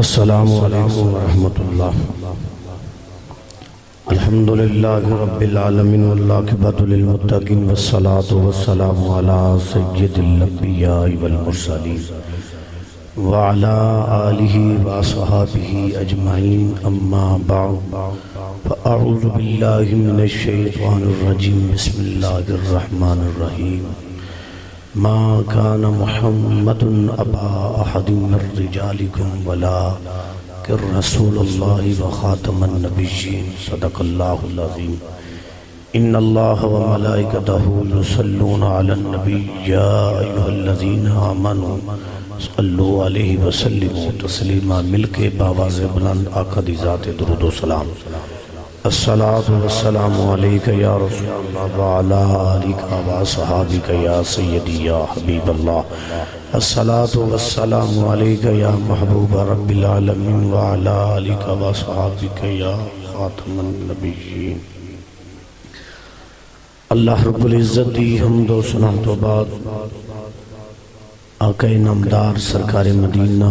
अस्सलामु अलैकुम वरहमतुल्लाह अल्हम्दुलिल्लाहि रब्बिल आलमीन वल्लाकिबतु लिल मुत्तकीन वस्सलातु वस्सलामु अला सय्यिदिल अंबिया'i वल मुरसलीन व अला आलिहि व असहाबिहि अजमाइन अम्मा बअद फअऊज़ु मा कान मुहम्मदुन अबा अहदिन मिर रिजालिकुम वला किर रसूलुल्लाहि व खातमन नबिय्यीन। सदकल्लाहुल अज़ीम इन्नल्लाह व मलाइकतहु युसल्लूना अलन नबी। या अय्युहल्लज़ीना आमनू सल्लु अलैहि व सल्लिमू तस्लीमा। मिलके बावाज़ बुलंद आका दी ज़ात दुरूद सलाम। महबूब अल्लाह रब्बुल इज़्ज़त दी सना तो बाद आका नामदार सरकार मदीना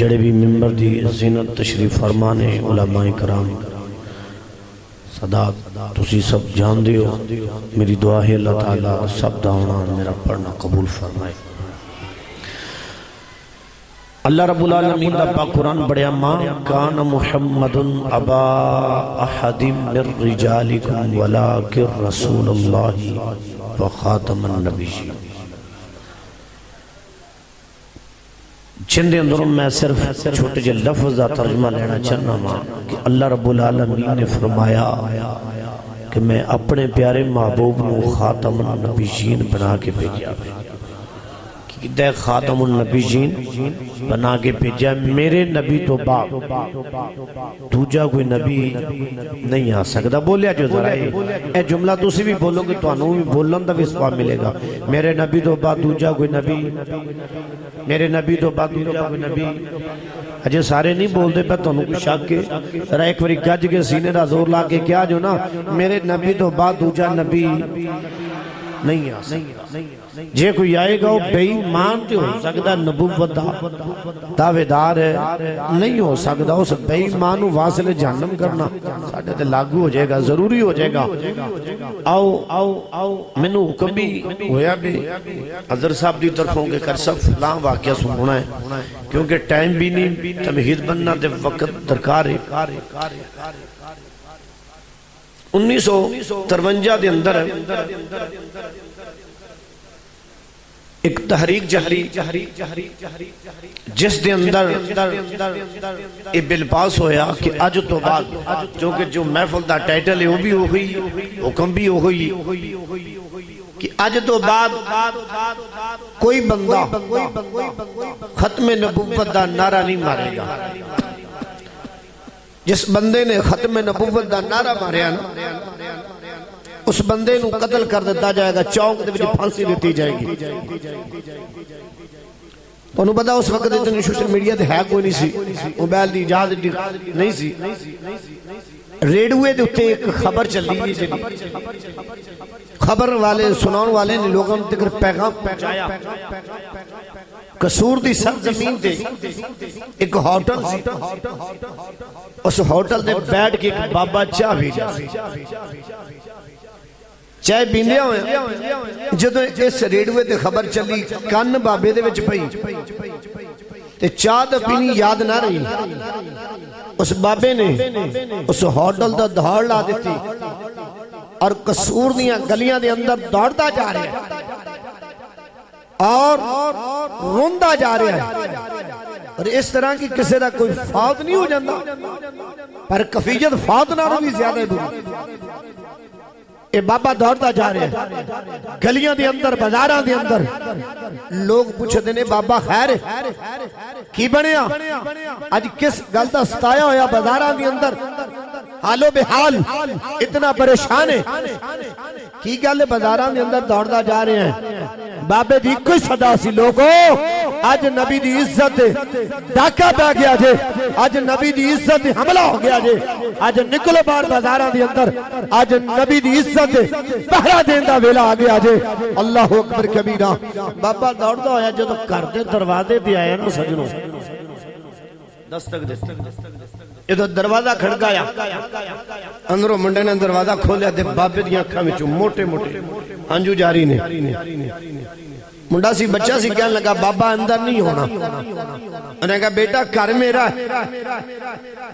जड़े भी मिंबर दी जीनत तशरीफ़ फरमाने, उलमाए कराम, सदा तुसी सब जानते हो, मेरी दुआ है, अल्लाह ताला सब होना मेरा पढ़ना कबूल फरमाए। अल्लाह रब्बुल आलमीन दा पाक कुरान बड़या माँ कान मुहम्मदुन अबा अहदिम मिर रिजालिकुम वलाकिर रसूलुल्लाहि व खातमन नबिय्यीन। जिंदे अंदरों मैं सिर्फ़ छोटे जे लफ्ज का तर्जमा लेना चाहना वा कि अल्लाह रबुल आलमीन ने फरमाया कि मैं अपने प्यारे महबूब को खातम नबीजीन बना के भेजा तो तो दूजा कोई नबी, मेरे नबी तो बाद नबी। अजे सारे नहीं बोलते शक एक बार गज के सीने का ज़ोर ला के क्या जो ना, मेरे नबी तो बाद दूजा नबी। नहीं आ जे कोई आएगा बेईमान तो हो सकता नबूवत दावेदार है, नहीं हो सकता, उस बेईमान वासले जन्म करना। साडे ते लागू हो जाएगा, ज़रूरी हो जाएगा। आओ आओ आओ, मैनू हुक्म भी होया भी अजर साहब की तरफों के कर सब फलां वाक्य सुनना है। क्योंकि टाइम भी नहीं, तमहीद बनना ते वक्त दरकार है। उन्नीस सौ अंदर एक तहरीक जहरी, जिस दे अंदर ये होया कि तो बाद जो कि जो महफल का टाइटल है भी हुक्म भी कि अज तो बाद कोई बंदा खत्म नबूवत का नारा नहीं मारेगा। जिस बंदे ने खत्म नबूवत का नारा मारिया ना उस बंदे कतल कर दिता जाएगा चौक फांसी दी जाएगी ਤੁਹਾਨੂੰ ਪਤਾ ਉਸ ਵਕਤ ਇਤਨੀ ਸੋਸ਼ਲ ਮੀਡੀਆ ਤੇ ਹੈ ਕੋਈ ਨਹੀਂ ਸੀ ਮੋਬਾਈਲ ਦੀ ਇਜਾਜ਼ਤ ਨਹੀਂ ਸੀ ਰੇਡੂਏ ਦੇ ਉੱਤੇ ਇੱਕ ਖਬਰ ਚੱਲੀ ਹੈ ਜਿਹੜੀ ਖਬਰ ਵਾਲੇ ਸੁਣਾਉਣ ਵਾਲੇ ਨੇ ਲੋਕਾਂ ਤੱਕ ਪੈਗਾਮ ਪਹੁੰਚਾਇਆ ਕਸੂਰ ਦੀ ਸਰਜ਼ਮੀਨ ਤੇ ਇੱਕ ਹੋਟਲ ਸੀ ਉਸ ਹੋਟਲ ਤੇ ਬੈਠ ਕੇ ਇੱਕ ਬਾਬਾ ਚਾਹ ਪੀ ਰਿਹਾ ਸੀ ਚਾਹ ਪੀਂਦਿਆਂ ਹੋਇਆ ਜਦੋਂ ਇਸ ਰੇਡੂਏ ਤੇ ਖਬਰ ਚੱਲੀ ਕੰਨ ਬਾਬੇ ਦੇ ਵਿੱਚ ਪਈ ਤੇ ਚਾਹ ਤਾਂ ਪੀਣੀ ਯਾਦ ਨਾ ਰਹੀ ਉਸ ਬਾਬੇ ਨੇ ਉਸ ਹੋਟਲ ਦਾ ਦੌੜ ਲਾ ਦਿੱਤੀ ਔਰ ਕਸੂਰ ਦੀਆਂ ਗਲੀਆਂ ਦੇ ਅੰਦਰ ਦੌੜਦਾ ਜਾ ਰਿਹਾ रोंदा जा रहा है। और इस तरह की किसी का कोई फात नहीं हो जाता पर कफीजत फात ना भी ज़्यादा दूर बाबा दौड़ता जा रहा है। गलिया के अंदर, बाज़ार के अंदर। लोग पूछते ने, बाबा, खैर, की बनया अज किस गल का सताया हो बाज़ार के अंदर? हालो बेहाल, इतना परेशान है। की गल बाज़ार के अंदर दौड़ता जा रहा है? ਬਾਬੇ ਦੀ ਇੱਕੋ ਹੀ ਸਦਾ ਸੀ ਲੋਕੋ ਅੱਜ ਨਬੀ ਦੀ ਇੱਜ਼ਤ ਤੇ ਡਾਕਾ ਪੈ ਗਿਆ ਜੇ ਅੱਜ ਨਬੀ ਦੀ ਇੱਜ਼ਤ ਤੇ ਹਮਲਾ ਹੋ ਗਿਆ ਜੇ ਅੱਜ ਨਿਕਲੋ ਬਾਹਰ ਬਾਜ਼ਾਰਾਂ ਦੇ ਅੰਦਰ ਅੱਜ ਨਬੀ ਦੀ ਇੱਜ਼ਤ ਤੇ ਪਹਿਰਾ ਦੇਣ ਦਾ ਵੇਲਾ ਆ ਗਿਆ ਜੇ ਅੱਲਾਹੁ ਅਕਬਰ ਕਬੀਰਾ ਬਾਬਾ ਦੌੜਦਾ ਹੋਇਆ ਜਦੋਂ ਘਰ ਦੇ ਦਰਵਾਜ਼ੇ ਤੇ ਆਇਆ ਨਾ ਸਜਣੋ ਦਸਤਕ ਦਿੱਤੀ इधर तो दरवाज़ा खड़काया। अंदरों मुंडे ने दरवाज़ा खोलिया बाबे दी विच मोटे मोटे। अंजू जारी ने। मुंडा सी, बच्चा सी कह लगा, बाबा अंदर नहीं होना। उन्हें कहा, बेटा, घर मेरा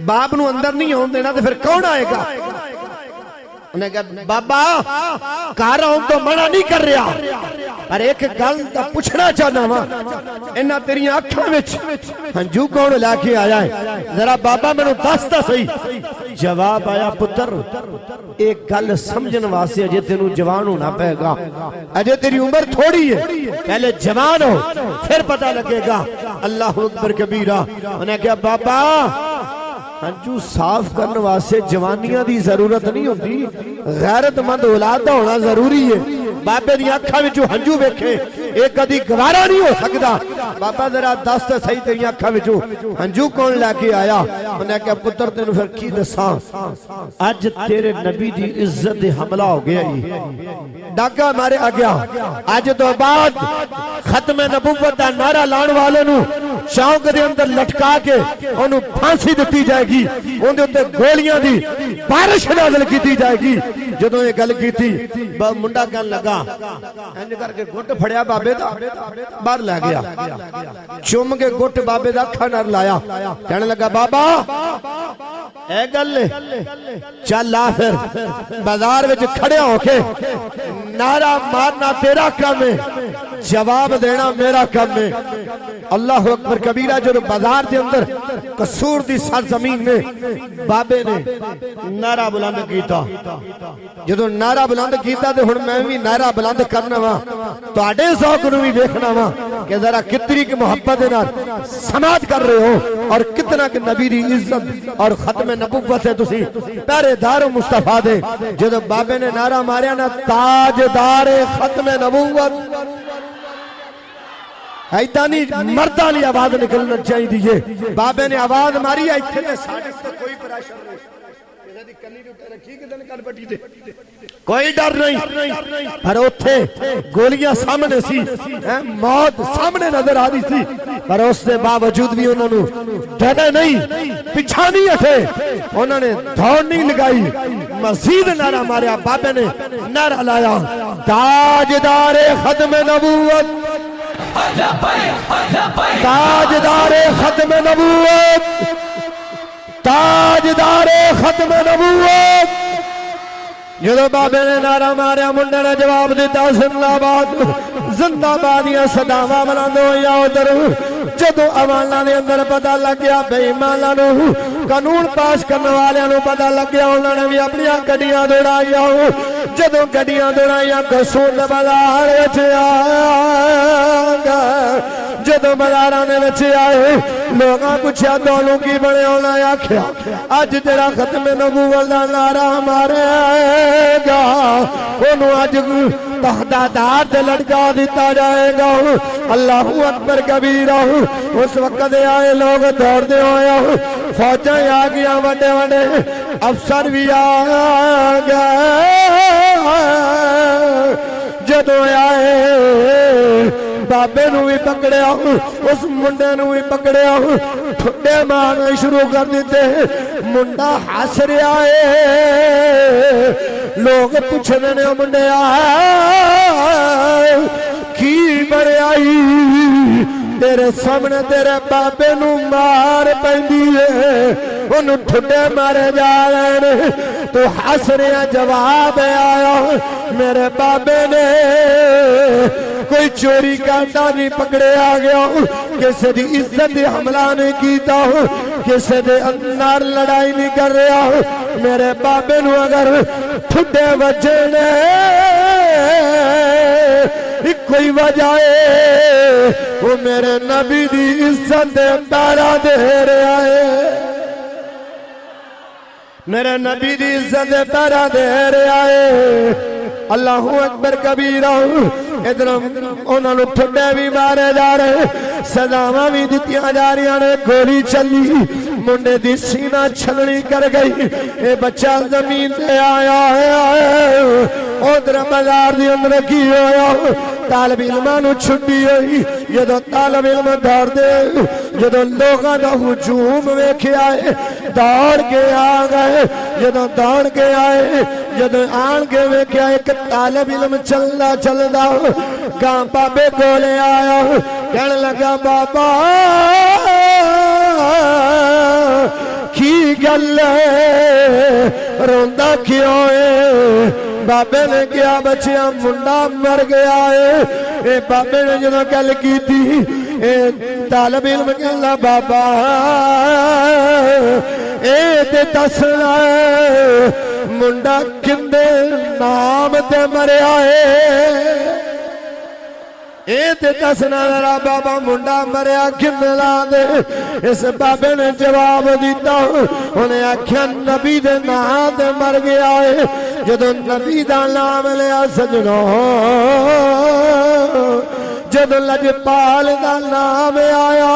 बाप नु अंदर नहीं होने देना तो फिर कौन आएगा? उन्हें कहा, बाबा तो मना नहीं कर रहा। पर एक गल तो पूछना चाहना वा हंजू हाँ, कौन आया है? जरा बाबा दस सही। जवाब आया, पुत्र, एक गल समझन वास्ते अजे तेन जवान होना पेगा। अजे तेरी उम्र थोड़ी है। पहले जवान हो, फिर पता लगेगा। अल्लाह अकबर कबीरा, उन्हें क्या बाबा हंजू साफ़ करने वास्ते जवानिया की ज़रूरत नहीं होती गैरतमंद औलाद का होना ज़रूरी है। बाबे दखा बच्चों हंझू वेखे ये कभी गवारा नहीं हो सकता बाबा जरा दस तो सही तेरी अखा बच्चों हंझू कौन लैके आया? उन्हें क्या पुत्र तेन फिर की दसा अज तेरे नबी की इज़्ज़त हमला हो गया डाका मारे आ गया अज तो बाद खत्म नबूबत का नारा लाने वाले ਦਾ ਸ਼ੌਕ ਦੇ ਅੰਦਰ ਲਟਕਾ ਕੇ ਉਹਨੂੰ ਫਾਂਸੀ ਦਿੱਤੀ ਜਾਏਗੀ। ਉਹਦੇ ਉੱਤੇ ਗੋਲੀਆਂ ਦੀ ਬਾਰਿਸ਼ ਨਾਜ਼ਲ ਕੀਤੀ ਜਾਏਗੀ। ਜਦੋਂ ਇਹ ਗੱਲ ਕੀਤੀ ਮੁੰਡਾ ਕਹਿਣ ਲੱਗਾ, ਇੰਜ ਕਰਕੇ ਗੁੱਟ ਫੜਿਆ ਬਾਬੇ ਦਾ, ਬਾਹਰ ਲੈ ਗਿਆ। ਚੁੰਮ ਕੇ ਗੁੱਟ ਬਾਬੇ ਦਾ ਅੱਖਾਂ ਨਾਲ ਲਾਇਆ। ਕਹਿਣ ਲੱਗਾ, ਬਾਬਾ, ਇਹ ਗੱਲ ਚੱਲ ਆ ਫਿਰ, ਬਾਜ਼ਾਰ ਵਿੱਚ ਖੜਿਆ ਹੋ ਕੇ, ਨਾਰਾ ਮਾਰਨਾ ਤੇਰਾ ਕੰਮ ਹੈ जवाब देना मेरा कम है। अल्लाह अकबर कबीरा जो बाज़ार के अंदर कसूर की सरजमीन में बाबे ने नारा बुलंद किया जो नारा बुलंद किया तो हूँ मैं भी नारा बुलंद करना वा। थोड़े शौक न भी देखना वा कि जरा कितनी की मुहब्बत समाज कर रहे हो और कितना कि नबी की इज़्ज़त और खत्म नबुवत है तुम पहरेदार हो मुस्तफ़ा दे जो बाबे ने नारा मारिया ना, ताजदार खत्म नबुवत। ऐदानी मर्द वाली आवाज़ निकलना चाहिए बाबे ने आवाज़ मारी इतने कोई कोई डर नहीं। पर उथे गोलियाँ सामने सी मौत सामने नज़र आ रही थी पर उसके बावजूद भी उन्होंने डरे नहीं। पिछा नहीं हटे उन्होंने दौड़ नहीं लगाई। मजीद नारा मारिया बाबे ने नारा लाया। ताजदारे खत्म नबूवत। ताजदारे खत्म नबूत ताजदारे खत्म नबूत जो बाबे ने नारा मारिया मुंडे ने जवाब दिता, जिंदाबाद। जिंदाबाद या सदावा बनाने या उधर ਜਦੋਂ ਅਵਾਨਾਂ ਦੇ ਅੰਦਰ ਪਤਾ ਲੱਗਿਆ ਬੇਈਮਾਨਾਂ ਨੂੰ ਕਾਨੂੰਨ ਪਾਸ ਕਰਨ ਵਾਲਿਆਂ ਨੂੰ ਪਤਾ ਲੱਗਿਆ ਉਹਨਾਂ ਨੇ ਵੀ ਆਪਣੀਆਂ ਗੱਡੀਆਂ ਦੌੜਾਈਆਂ ਜਦੋਂ ਗੱਡੀਆਂ ਦੌੜਾਈਆਂ ਕਸੂਰ ਦੇ ਬਾਜ਼ਾਰ ਵਿੱਚ ਆਗਾ ਜਦੋਂ ਬਾਜ਼ਾਰਾਂ ਦੇ ਵਿੱਚ ਆਏ ਲੋਕਾਂ ਪੁੱਛਿਆ ਤੁਹਾਨੂੰ ਕੀ ਬਣਿਆ ਉਹਨਾਂ ਆਖਿਆ ਅੱਜ ਜਿਹੜਾ ਖਤਮ ਨਬੂਵਤ ਦਾ ਨਾਰਾ ਮਾਰੇਗਾ ਉਹਨੂੰ ਅੱਜ तहदादार से लटका दिता जाएगा। अल्लाह अकबर कबीरा। उस वक्त आए लोग दौड़ते हुए। फौजा आ गया वे वे अफसर भी आ गए। जदों आए, बाबे भी पकड़िया उस मुंडे भी पकड़िया ठुडे मारने शुरू कर दिते। मुंडा हस रहा है ਲੋਕ ਪੁੱਛਣ ਨੇ ਮੁੰਡਿਆ ਕੀ ਬੜਾਈ ਤੇਰੇ ਸਾਹਮਣੇ ਤੇਰੇ ਬਾਬੇ ਨੂੰ ਮਾਰ ਪੈਂਦੀ ਏ, ਉਹਨੂੰ ਠੁੱਡੇ ਮਾਰੇ ਜਾ ਲੈਣ। ਤੂੰ ਹੱਸ ਰਿਹਾ ਜਵਾਬ ਆਇਆ, ਮੇਰੇ ਬਾਬੇ ਨੇ। ਕੋਈ ਚੋਰੀ ਕਰਦਾ ਨਹੀਂ ਪਕੜਿਆ ਗਿਆ, ਕਿਸੇ ਦੀ ਇੱਜ਼ਤ ਤੇ ਹਮਲਾ ਨਹੀਂ ਕੀਤਾ, ਕਿਸੇ ਦੇ ਅੰਦਰ ਲੜਾਈ ਨਹੀਂ ਕਰ ਰਿਹਾ मेरे बाबे नु अगर ठुडे बजे ने कोई वजह है वो मेरे नबी दी इज़्ज़त पैरा दे है मेरे नबी दी इज़्ज़त पैरा दे रहा अल्लाह अकबर कबीरा इधर उन्होंने ठंडे भी मारे जा रहे सजावा भी दिखा जा रही ने। गोली चली। मुंडे की सीना छलनी कर गई। ये बच्चा ज़मीन से आया है। उधर बाज़ार के अंदर की होया। छुट्टी का हजूम वेख्या दौड़ के आ गए जो दौड़ के आए जो आन के वेख्या एक तालब इलम चलता चलता गां बाबे कोले आया कह लगा, बाबा, की गल रोंदा क्यों है? बाबे ने क्या बचिया मुंडा मर गया है। ये बाबे ने जो गल की तालब इल्म कहना बाबा ए ते दसना मुंडा किंदे नाम ते मरिया है। ਇਹ ਤੇ ਦੱਸਣਾ ਜਰਾ ਬਾਬਾ ਮੁੰਡਾ ਮਰਿਆ ਕਿੰਨਾ ਦੇ ਇਸ ਬਾਬੇ ਨੇ ਜਵਾਬ ਦਿੱਤਾ ਉਹਨੇ ਆਖਿਆ ਨਬੀ ਦੇ ਨਾਂ ਤੇ ਮਰ ਗਿਆ ਏ ਜਦੋਂ ਨਬੀ ਦਾ ਨਾਮ ਲਿਆ ਸਜਣੋ ਜਦੋਂ ਲਜਪਾਲ ਦਾ ਨਾਮ ਆਇਆ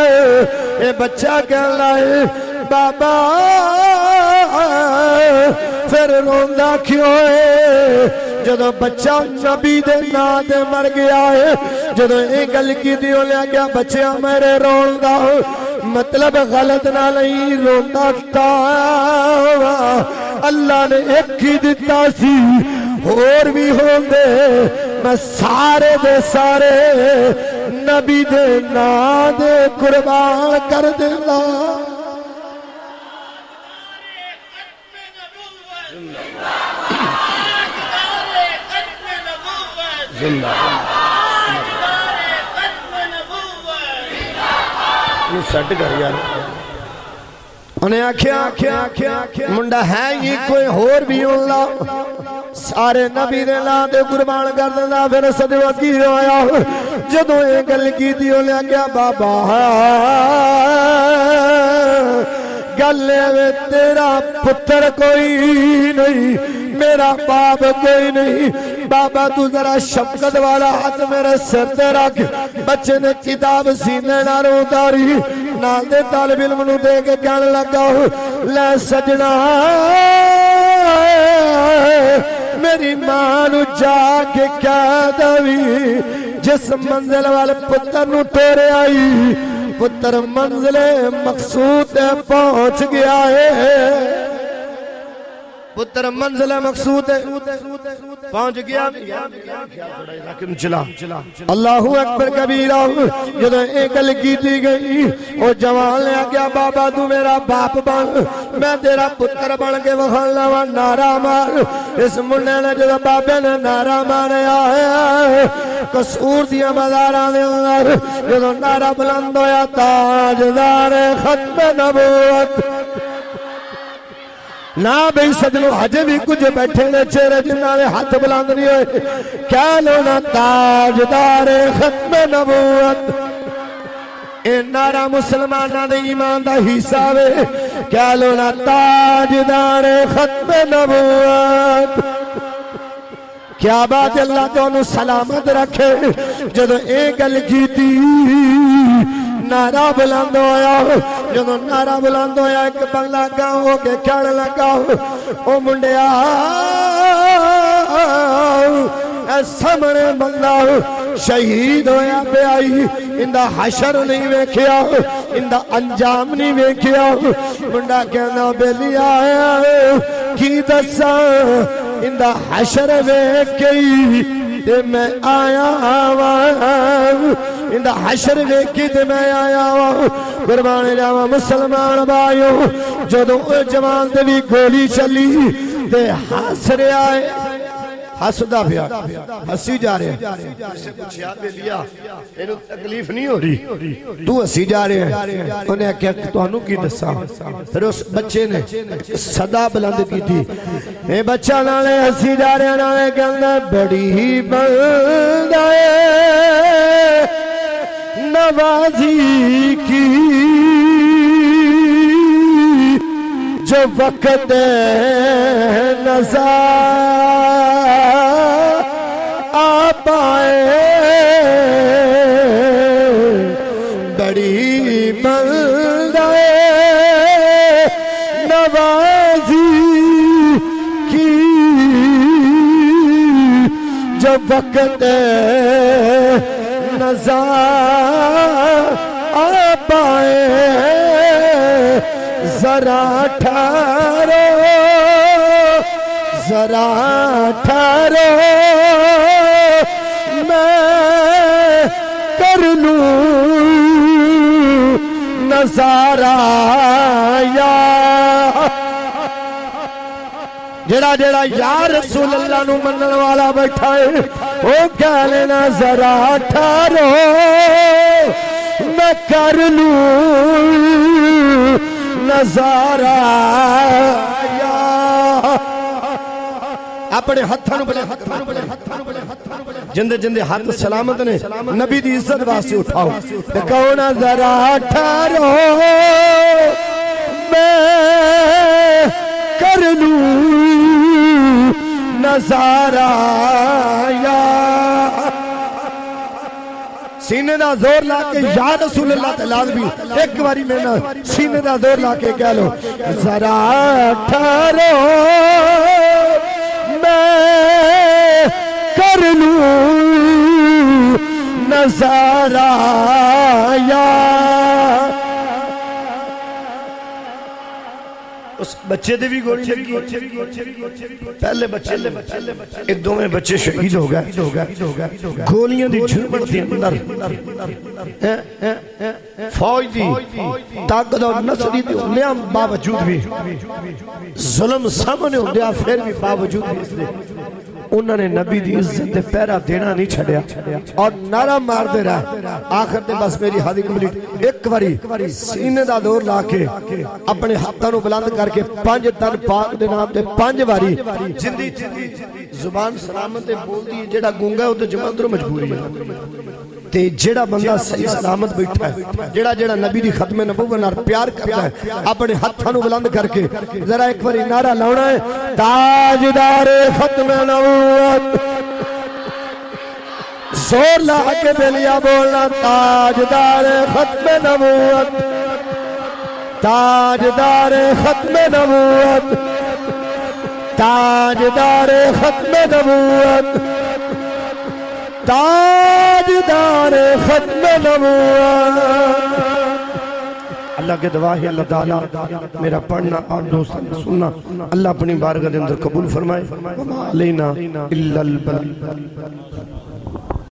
ਏ ਇਹ ਬੱਚਾ ਕਹਿੰਦਾ ਏ ਬਾਬਾ ਫਿਰ ਰੋਂਦਾ ਕਿਉਂ ਏ ਜਦੋਂ ਬੱਚਾ ਨਬੀ ਦੇ ਨਾਂ ਤੇ ਮਰ ਗਿਆ ਏ ਜਦੋਂ ਇਹ ਗੱਲ ਕੀਤੀ ਉਹ ਲਿਆ ਗਿਆ ਬੱਚਿਆ ਮੇਰੇ ਰੋਣ ਦਾ ਮਤਲਬ ਗਲਤ ਨਾ ਲਈ ਰੋਂਦਾ ਤਾਂ ਅੱਲਾ ਨੇ ਇੱਕ ਹੀ ਦਿੱਤਾ ਸੀ ਹੋਰ ਵੀ ਹੁੰਦੇ ਮੈਂ ਸਾਰੇ ਦੇ ਸਾਰੇ ਨਬੀ ਦੇ ਨਾਂ ਦੇ ਕੁਰਬਾਨ ਕਰ सट कर यार। उन्हें आख्या आख्या मुंडा है ही कोई होर भी होला सारे नबी दे नां ते कुर्बान कर दिंदा, फिर सदवा की होया जदों ये गल कीती ओने आख्या, बाबा गल तेरा पुत्र कोई नहीं, मेरा बाप कोई नहीं। बाबा, तू जरा शफकत वाला हाथ मेरे सिर ते रख। बच्चे ने किताब सीने नाल उतारी। नाल दे तालिब इल्म नु दे के कहन लगा, ले सजना, मेरी माँ जाके कह दवी। जिस मंजिल वाले पुत्र टोरे आई पुत्र मंजिले मकसूद पहुँच गया है। पुत्र मंजिल मकसूद पहुँच गया। अल्लाह अकबर कबीरा जब ये गल की गई वो जवान ले गया बाबा तू मेरा बाप बन, मैं तेरा पुत्र बन के वखाना वा नारा मार। इस मुंडे ने जो बाबे ने नारा मारिया है कसूर दिया बाजारा दे अंदर जो नारा बुलंद होया ताजदार खत्म नबूवत। ना बई सजनो, हजे भी कुछ बैठे ने चेहरे जिन्होंने हाथ बुलंद नहीं हुए। क्या लो ना ताजदार खत्म दे ईमान हिस्सा वे। क्या लो ना ताजदार खत्म नबूवत। क्या बात अल्लाह तो सलामत रखे? जब ये गल की नारा बुलंद जो नारा बुलंद एक बंगला गाँव हो के लगा ओ मुंडिया सामने बंदा शहीद होया पे आई। इंदा हशर नहीं वेख्या इंदा अंजाम नहीं वेख्या मुंडा कहना बेली आया की दसा इंदा हशर वेख गई मैं आया वा। इंदा हशर वेखी ते मैं आया वा। कुर्बान जावा मुसलमान भाइयों। जदों जवान ते भी गोली चली ते हस रहा है हसदा पिया हसी जा रहा। तकलीफ़ नहीं हो रही? तू हसी जा रहा है। उन्हें आख्या तुहानू की दसा फिर उस बच्चे ने सदा बुलंद की थी ए बच्चा नाले हसी जा रहा नाले कहंदा बड़ी ही बंद नवाजी की। जो वक्त नजार आ पाए बड़ी बंदाए नवाजी की। जो वक्त नजार आ पाए जरा ठहरो जरा ठहरो मैं कर लूँ नज़ारा या जेड़ा जेड़ा यार रसूल अल्लाह नु मनन वाला बैठा है ओ कह लेना जरा ठहरो मैं कर लूँ नज़ारा अपने हत्थां नु बले हत्थां नु बले हत्थां नु बले हत्थां बले जिंदे जिंदे हाथ सलामत ने नबी दी इज़्ज़त वास्ते उठाओ ते कहो ना जरा ठहरो मैं कर लूँ। नज़ारा या। सीने दा ज़ोर ला के या रसूल अल्लाह ते लाजमी। एक बारी मेरे सीने दा ज़ोर ला के कह लो, जरा ठहरो। मैं कर लूँ। नज़ारा या। उस बच्चे दे भी गोली लगी। पहले बच्चे ये दोवें बच्चे शहीद हो गए। गोलियाँ दी झुरमट दे अंदर। फौज दी ताकत और नसरी दी होने बावजूद भी। जुल्म सामने होंदे फिर भी बावजूद भी उन्होंने नबी की इज़्ज़त पहरा देना नहीं छड़िया। और नारा मारते रहे। आखिर बस मेरी हादी कंप्लीट एक बारी सीने का दौर ला के अपने हाथों बुलंद करके पाँच तन पाक के नाम से पाँच बारी जिंदी ज़ुबान सलामत बोलती जेड़ा गूँगा है वो जमांदरो मजबूरी है। ते जेड़ा सलामत बैठा है अपने हाथों बुलंद करके जरा एक बारी नारा लाउना है। ताजदार खत्म नबूवत। ज़ोर ला के बेलिया बोलना, ताजदार खत्म नबूवत। ताजदार खत्म नबूवत। ताजदार खत्म नबूवत। ताजदार खत्म अल्लाह के दवा है अल्लाह ताला मेरा पढ़ना और दोस्तों ने सुनना, अल्लाह अपनी बारगाह के अंदर कबूल फरमाए। लेना